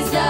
desire.